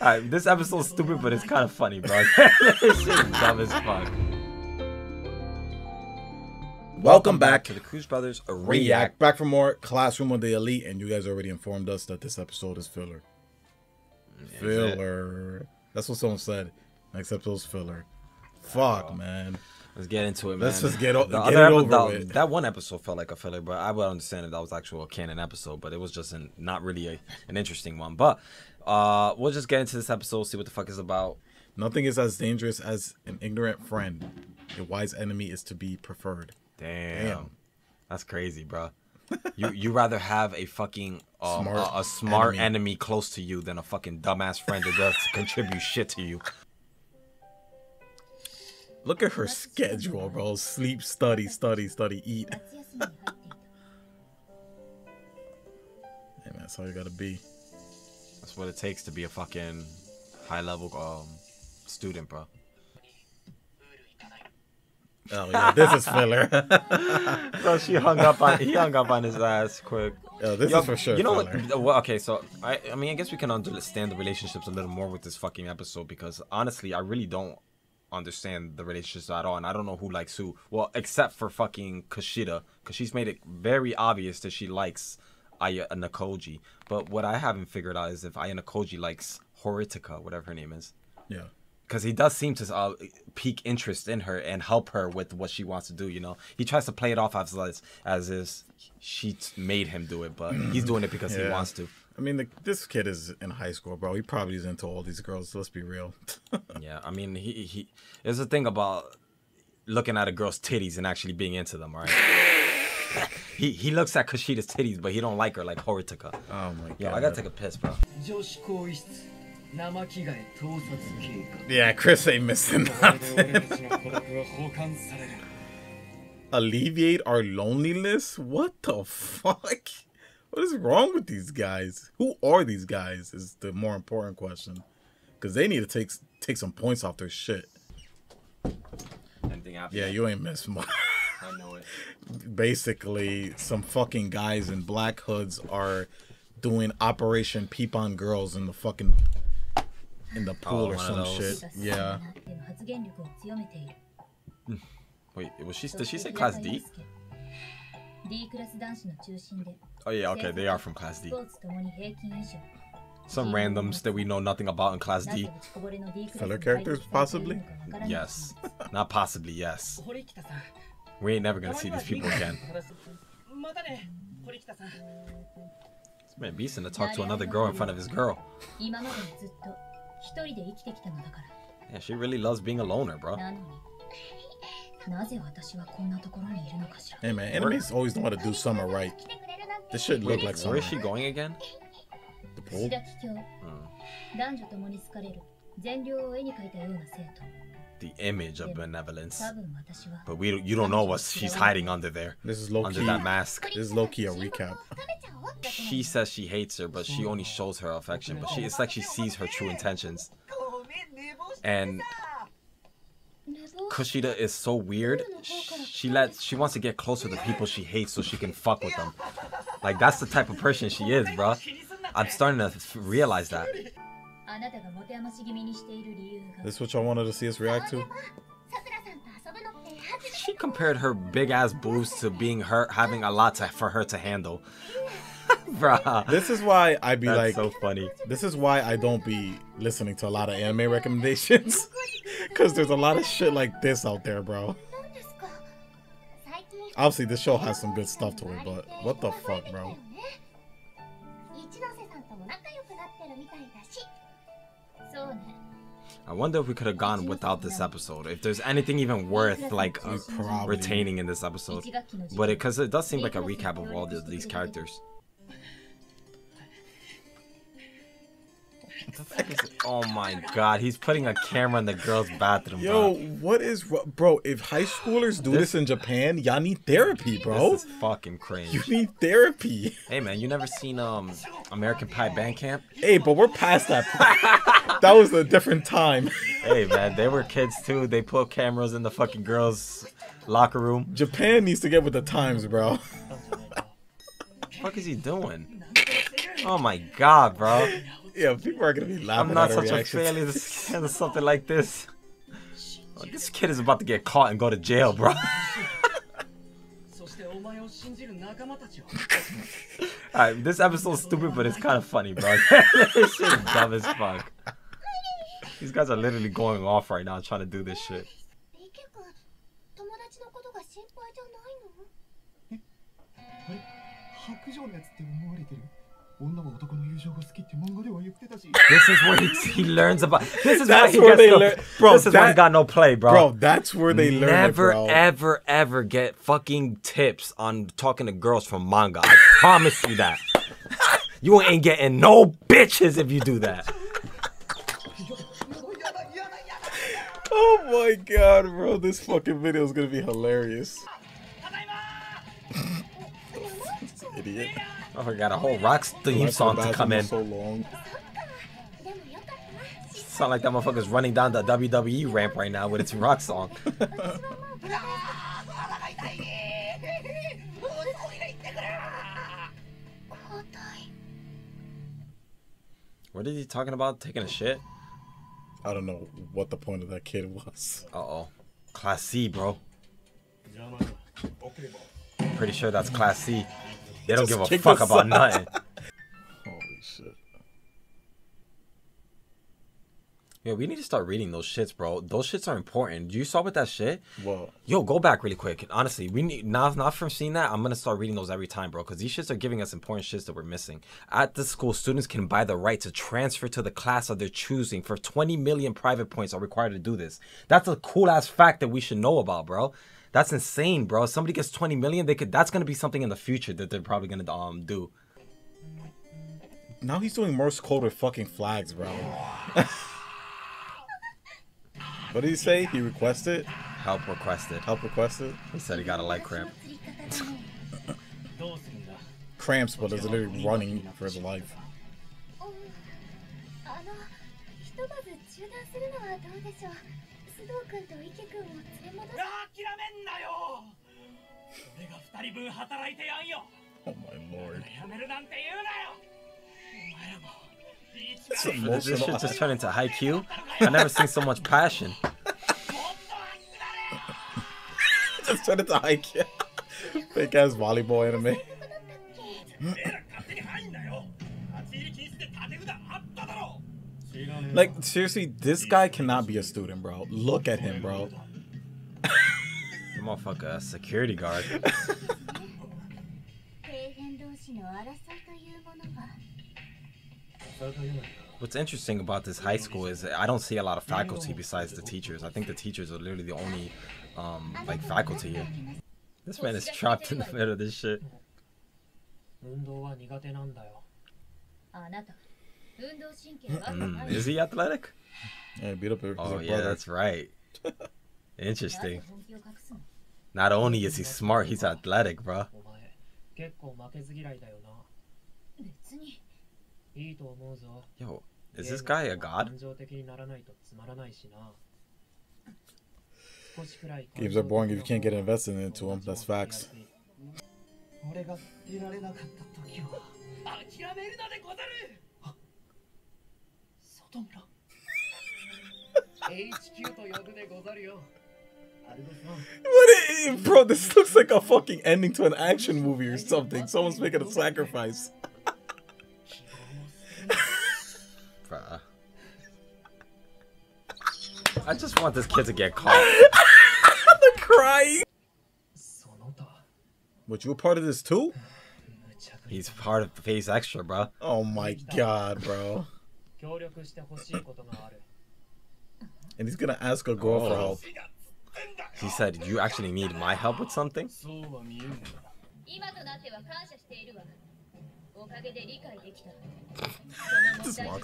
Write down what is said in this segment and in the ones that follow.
Alright, this episode's stupid, but it's kind of funny, bro. this shit's dumb as fuck. Welcome back to the Cruz Brothers React. React back for more Classroom of the Elite, and you guys already informed us that this episode is filler. Filler. That's what someone said. Next episode's filler. Fuck, man. Let's get into it, man. Let's just get o- the get other it over with. That one episode felt like a filler, but I would understand if that was actual a canon episode. But it was just an, not really a, an interesting one. But uh, we'll just get into this episode, see what the fuck is about. Nothing is as dangerous as an ignorant friend. A wise enemy is to be preferred. Damn, Damn. that's crazy, bro. you you rather have a fucking um, Smart a, a smart enemy. enemy. close to you than a fucking dumbass friend that does contribute shit to you. Look at her schedule, bro. Sleep, study, study, study, eat. hey man, that's how you gotta be. That's what it takes to be a fucking high level um, student, bro. Oh yeah, this is filler. so she hung up on he hung up on his ass quick. Yo, this Yo, is for sure. You know filler. what? Okay, so I I mean I guess we can understand the relationships a little more with this fucking episode because honestly I really don't understand the relationships at all, and I don't know who likes who. Well, except for fucking Kushida, because she's made it very obvious that she likes Aya uh, Nakoji. But what I haven't figured out is if Aya Nakoji likes Horitika, whatever her name is. Yeah. Because he does seem to uh, pique interest in her and help her with what she wants to do. You know, he tries to play it off as as, as is she made him do it, but he's doing it because he wants to. I mean, the, this kid is in high school, bro. He probably is into all these girls. Let's be real. Yeah, I mean, he he. There's a thing about looking at a girl's titties and actually being into them, right? he he looks at Kushida's titties, but he don't like her like Horitaka. oh my god. Yo, I gotta take a piss, bro. Yeah, Chris ain't missing nothing. Alleviate our loneliness? What the fuck? What is wrong with these guys? Who are these guys is the more important question. Because they need to take take some points off their shit. yeah, you ain't missed much. I know it. Basically, some fucking guys in black hoods are doing Operation Peep on Girls in the fucking in the pool oh, or some shit. Yeah. Wait, was she? Did she say class D? Oh yeah, okay, they are from class D. Some randoms that we know nothing about in class D. Fellow characters, possibly? Yes. Not possibly, yes. We ain't never gonna see these people again. This man beast to talk to another girl in front of his girl. 今までずっと一人で生きてきたのだから Yeah, she really loves being a loner, bro. なのになぜ私はこんなところにいるのかしら Hey man, enemies always know how to do summer right. This should look Wait, like where summer. is she going again? The pool? 白木教男女ともに好かれる善良を絵に描いたような生徒 The image of benevolence. 多分私は But we don't- you don't know what she's hiding under there, This is low under key. that mask. This is low key a recap. she says she hates her, but she only shows her affection. But she it's like she sees her true intentions. And Kushida is so weird. She lets she wants to get closer to people she hates so she can fuck with them. Like that's the type of person she is, bruh. I'm starting to realize that. This is what y'all wanted to see us react to? She compared her big ass boobs to being her having a lot to, for her to handle. Bruh. This is why I be That's like so funny. This is why I don't be listening to a lot of anime recommendations. Cause there's a lot of shit like this out there, bro. Obviously this show has some good stuff to it, but what the fuck, bro? I wonder if we could have gone without this episode. If there's anything even worth like retaining in this episode, but because it, it does seem like a recap of all the, these characters. Oh my god, he's putting a camera in the girl's bathroom. Yo, bro. what is, bro? If high schoolers do this, in Japan, y'all need therapy, bro. This is fucking crazy. You need therapy. Hey man, you never seen um American Pie Band Camp? Hey, but we're past that. that was a different time. Hey man, they were kids too. They put cameras in the fucking girls' locker room. Japan needs to get with the times, bro. What the fuck is he doing? Oh my god, bro yeah, people are gonna be laughing. I'm not such a failure. This is something like this. This kid is about to get caught and go to jail, bro. Alright, this episode's stupid, but it's kind of funny, bro. this shit is dumb as fuck. These guys are literally going off right now trying to do this shit this is where he, he, learns about. This is that's where he where gets no, bro. This is that, why he got no play, bro. Bro, that's where they learn. Never, it, ever, ever get fucking tips on talking to girls from manga. I promise you that. You ain't getting no bitches if you do that. oh my god, bro! This fucking video is gonna be hilarious. idiot. Oh, we got a whole rock theme song to come in. So long. Sound like that motherfucker's running down the WWE ramp right now with its rock song. what is he talking about? Taking a shit? I don't know what the point of that kid was. Uh oh. Class C, bro. Pretty sure that's Class C. They don't give a fuck about out. nothing. Holy shit. Yeah, we need to start reading those shits, bro. Those shits are important. You saw with that shit? Whoa. Yo, go back really quick. Honestly, we need not not from seeing that. I'm gonna start reading those every time, bro, because these shits are giving us important shits that we're missing. At the school, students can buy the right to transfer to the class of their choosing. For 20 million private points are required to do this. That's a cool ass fact that we should know about, bro. That's insane, bro. If somebody gets 20 million, they could. That's gonna be something in the future that they're probably gonna um do. Now he's doing Morse code with fucking flags, bro. what did he say? He requested. Help requested. Help requested. He said he got a leg cramp. Cramps, but is literally running for his life. Oh, 工藤君と池君を連れ戻す諦めんなよ俺が二人分働いてやんよお前もやめるなんて言うなよお前らも This shit just turned into Haikyuu. I never seen so much passion. just turned into Haikyuu. Big ass volleyball anime. Like, seriously, this guy cannot be a student, bro. Look at him, bro. The motherfucker, a security guard. 底辺同士の争いというものは What's interesting about this high school is I don't see a lot of faculty besides the teachers. I think the teachers are literally the only um like faculty here. This man is trapped in the middle of this shit. 運動は苦手なんだよあなた 運動神経は Mm, is he athletic? Yeah, beat up his Oh brother. yeah, that's right. なぜ Interesting. 本気を隠すの Not only is he smart, he's athletic, bro. お前結構負けず嫌いだよな別にいいと思うぞ Yo, is this guy a god? 感情的にならないとつまらないしな少しくらい Games are boring if you can't get invested into them. That's facts. 俺が出られなかった時は諦めるなでござる tómelo. What is, bro, this looks like a fucking ending to an action movie or something. Someone's making a sacrifice. I just want this kid to get caught. the crying. But you were part of this too? He's part of the face extra, bro. Oh my god, bro. And he's gonna ask a girl for help. Oh. He said, you actually need my help with something?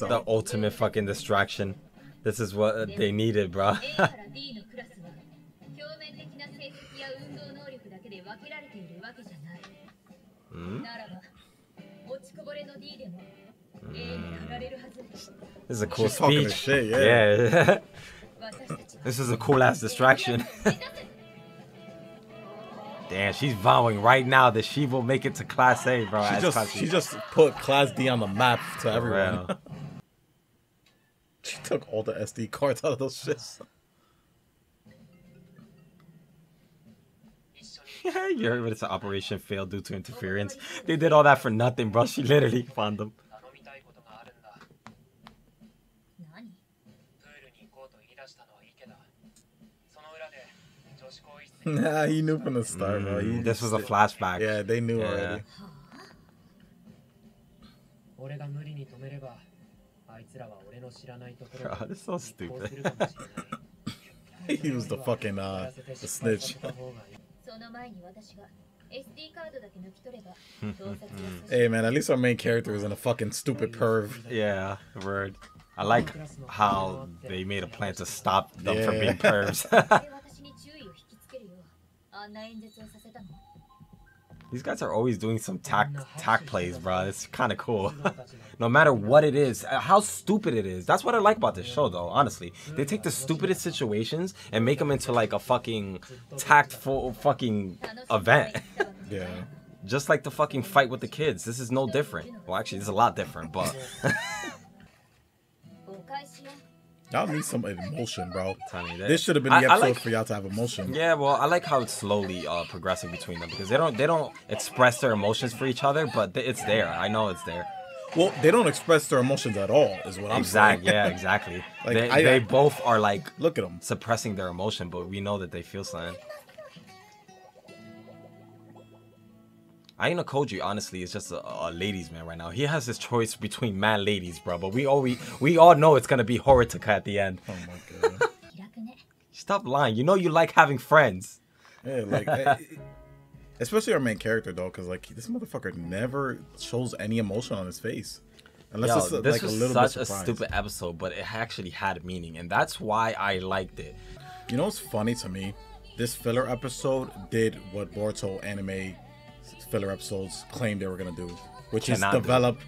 the ultimate fucking distraction. This is what mm. they needed, bruh. hmm? Mm. This is a cool She's speech. Shit, yeah. yeah. this is a cool ass distraction. Damn, she's vowing right now that she will make it to Class A, bro. She, just, she just, put Class D on the map to everyone. she took all the SD cards out of those shits. you heard it's an operation failed due to interference. They did all that for nothing, bro. She literally found them. Nah, he knew from the start, bro. He Mm, this was a just- flashback. Yeah, they knew Yeah. already. 俺が無理に止めればあいつらは俺の知らないところ Bro, で this is so 実行 stupid. するかもしれない He was the fucking uh the snitch. その前に私が SD カードだけ抜き取れば盗撮を阻止 Hey man, at least our main character isn't a fucking stupid perv. Yeah, word. I like how they made a plan to stop them from Yeah. being pervs. These guys are always doing some tack tack plays, bro. It's kind of cool. no matter what it is, uh, how stupid it is. That's what I like about this show, though. Honestly, they take the stupidest situations and make them into like a fucking tactful fucking event. yeah. Just like the fucking fight with the kids. This is no different. Well, actually, it's a lot different, but. Y'all need some emotion, bro. That- This should have been I- the I episode like- for y'all to have emotion. Yeah, well, I like how it's slowly uh, progressing between them because they don't they don't express their emotions for each other, but th- it's there. I know it's there. Well, they don't express their emotions at all, is what I'm Exactly. saying. Yeah, exactly. Like, they, I- they both are like Look at them. suppressing their emotion, but we know that they feel something. Aina Koji, honestly, is just a, a, ladies man right now. He has his choice between man ladies, bro. But we all we, we all know it's gonna be Horitaka at the end. Oh my god. Stop lying. You know you like having friends. Yeah, like eh, especially our main character though, because like this motherfucker never shows any emotion on his face. Unless Yo, it's uh, this like was a little such a stupid episode, but it actually had meaning, and that's why I liked it. You know what's funny to me? This filler episode did what Boruto anime filler episodes claimed they were gonna do, which Cannot is develop,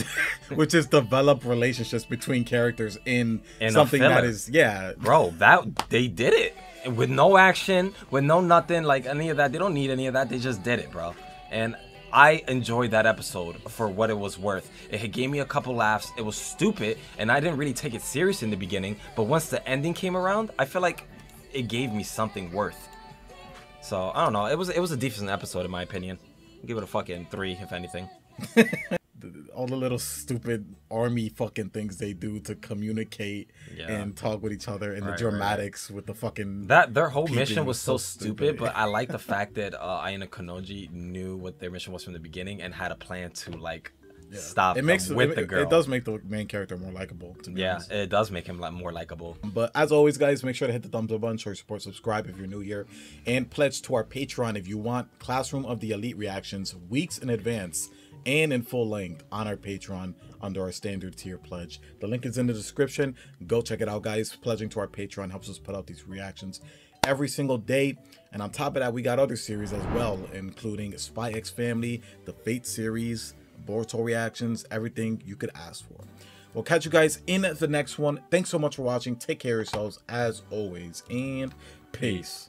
which is develop relationships between characters in, In something that is yeah. Bro, that they did it with no action, with no nothing, like any of that. They don't need any of that. They just did it, bro. And I enjoyed that episode for what it was worth. It gave me a couple laughs. It was stupid, and I didn't really take it serious in the beginning. But once the ending came around, I feel like it gave me something worth. So I don't know. It was it was a decent episode in my opinion. Give it a fucking three, if anything. all the little stupid army fucking things they do to communicate Yeah. and talk with each other and Right, the right, right. dramatics with the fucking That their whole mission was so stupid, but I like the fact that uh, Aina Konoji knew what their mission was from the beginning and had a plan to like Yeah. stop it makes with it, the girl. It does make the main character more likable. Yeah, honest. it does make him like more likable. But as always, guys, make sure to hit the thumbs up button, show your support, subscribe if you're new here, and pledge to our Patreon if you want Classroom of the Elite reactions weeks in advance and in full length on our Patreon under our standard tier pledge. The link is in the description. Go check it out, guys. Pledging to our Patreon helps us put out these reactions every single day. And on top of that, we got other series as well, including Spy X Family, the Fate series, Boruto reactions, everything you could ask for. We'll catch you guys in the next one. Thanks so much for watching. Take care of yourselves as always, and peace.